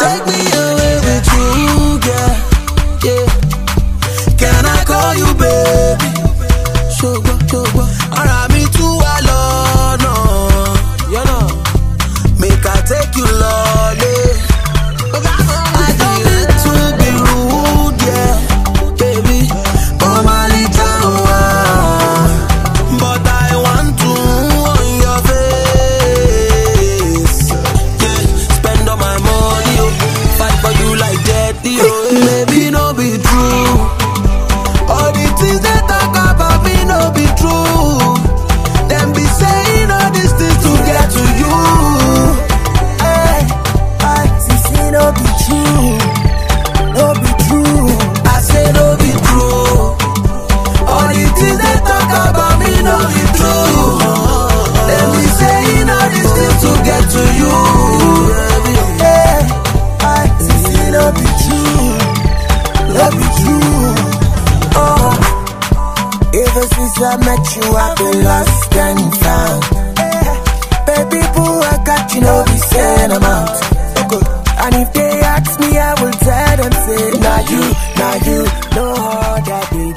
Take me away with you, girl. Yeah. Can I call you baby? Ṣùgbọ́n ṣùgbọ́n ara mi tú wa lọ́nà. Yọ́nà. Make I take you lọ́lé. contigo. Ever since I met you, I've been lost and found. Eh, baby boo, I got you, know the same amount. Okay. And if they ask me, I will tell them, say, Now nah, you, now nah, you, no harder.